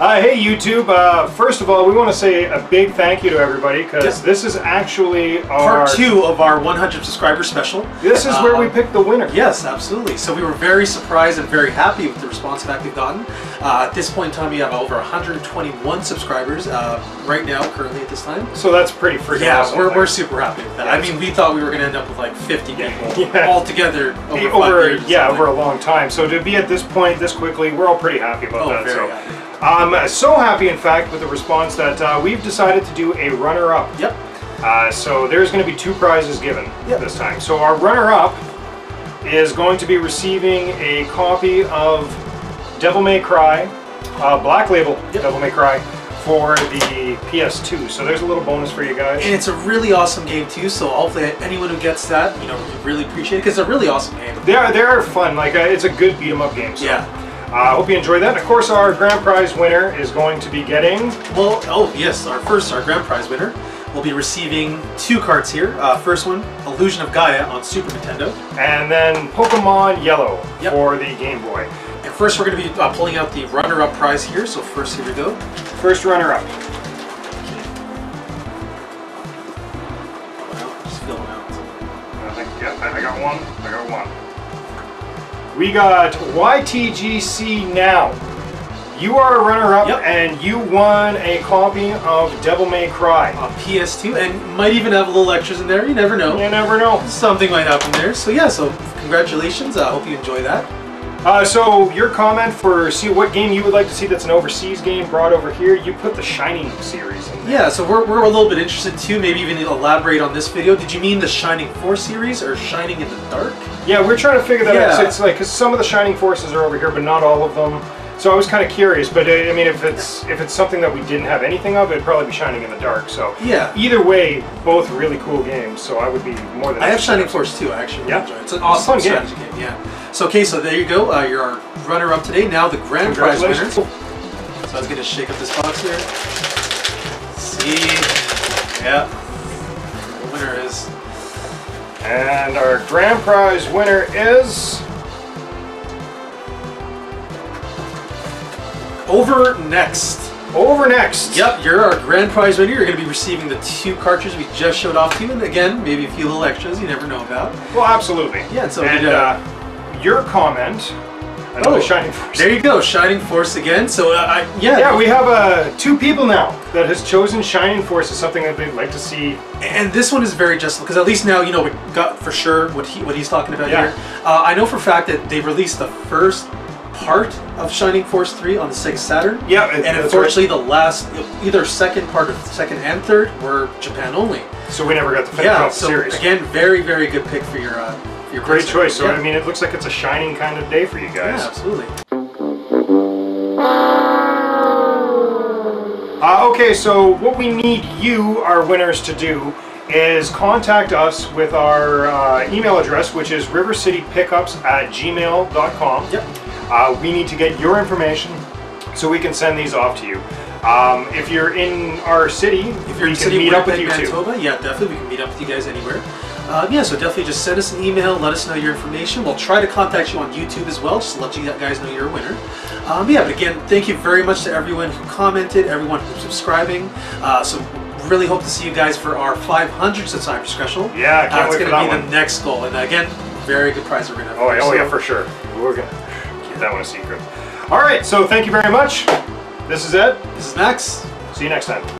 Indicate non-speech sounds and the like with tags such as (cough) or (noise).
Uh, hey YouTube, uh, first of all, we want to say a big thank you to everybody because Yes. this is actually our... Part two of our 100 subscriber special. This is where we Um, pick the winner. Yes, absolutely. So we were very surprised and very happy with the response back we've gotten. Uh, at this point in time, we have over 121 subscribers uh, right now, currently at this time. So that's pretty freaking Yeah, awesome. we're, we're super happy with that. Yeah, I mean, we thought we were going to end up with like 50 people (laughs) Yeah. all together over, over years yeah over a long time. So to be at this point this quickly, we're all pretty happy about Oh, that. so happy. I'm so happy, in fact, with the response that uh, we've decided to do a runner-up. Yep. Uh, so there's going to be two prizes given Yep. this time. So our runner-up is going to be receiving a copy of Devil May Cry, uh, Black Label Yep. Devil May Cry, for the PS2. So there's a little bonus for you guys. And it's a really awesome game too, so hopefully anyone who gets that, you know, really appreciate it because it's a really awesome game. They are, they are fun. Like uh, it's a good beat 'em up game. So. Yeah. I uh, hope you enjoy that. And of course, our grand prize winner is going to be getting. Well, oh yes, our first, our grand prize winner will be receiving two cards here. Uh, first one, Illusion of Gaia on Super Nintendo. And then Pokemon Yellow Yep. for the Game Boy. And first we're going to be uh, pulling out the runner-up prize here, so first here we go. First runner up. Well, just fill out. Yeah, I got one. I got one. We got YTGC Now. You are a runner up Yep. and you won a copy of Devil May Cry. Uh, PS2, and might even have a little extras in there, you never know. You never know. Something might happen there. So yeah, so congratulations, I hope you enjoy that. Uh, so your comment for see what game you would like to see that's an overseas game brought over here, you put the Shining series in there. Yeah, so we're, we're a little bit interested too, maybe even elaborate on this video. Did you mean the Shining Force series or Shining in the Dark? Yeah, we're trying to figure that out. So it's like because some of the Shining Forces are over here, but not all of them. So I was kind of curious, but I mean, if it's if it's something that we didn't have anything of, it'd probably be Shining in the Dark. So Yeah. either way, both really cool games. So I would be more than. I have. Shining Force too, I actually really Yeah. enjoy it. It's an awesome game. strategy game. yeah. So okay, so there you go. Uh, you're our runner-up today. Now the grand prize winner. So I was gonna shake up this box here. See, yeah, the winner is And our grand prize winner is over next. over next. Yep, you're our grand prize winner. You're going to be receiving the two cartridges we just showed off to you, and again, maybe a few little extras you never know about. Well, absolutely. Yeah, so and uh, uh, your comment. Oh, Shining Force. There you go, Shining Force again. So, uh, I, yeah, Yeah, we have uh, two people now that has chosen Shining Force as something that they'd like to see. and this one is very just because at least now you know we got for sure what he what he's talking about Yeah. here. Uh, I know for a fact that they released the first part of Shining Force 3 on the Sega Saturn. Yeah, and unfortunately, the last either second part or second and third were Japan only. So we never got to finish Yeah, off the so series. again, very very good pick for your uh, your Great choice. So yeah. I mean, it looks like it's a shining kind of day for you yeah, guys. absolutely. Uh, okay, so what we need you, our winners, to do is contact us with our uh, email address, which is rivercitypickups at gmail.com. Yep. Uh, we need to get your information so we can send these off to you. Um, if you're in our city, If you're we in can city meet up with you Winnipeg, too. Manitoba, yeah, definitely we can meet up with you guys anywhere. Uh, yeah, so definitely just send us an email, let us know your information. We'll try to contact you on YouTube as well, just to let you guys know you're a winner. Um, yeah, but again, thank you very much to everyone who commented, everyone who's subscribing. Uh, so really hope to see you guys for our 500 subscriber special. Yeah, I can't uh, it's for gonna be one. the next goal, and again, very good prize we're gonna. have Oh, yeah, for oh yeah, for sure. We're gonna keep that one a secret. All right, so thank you very much. This is Ed. This is Max. See you next time.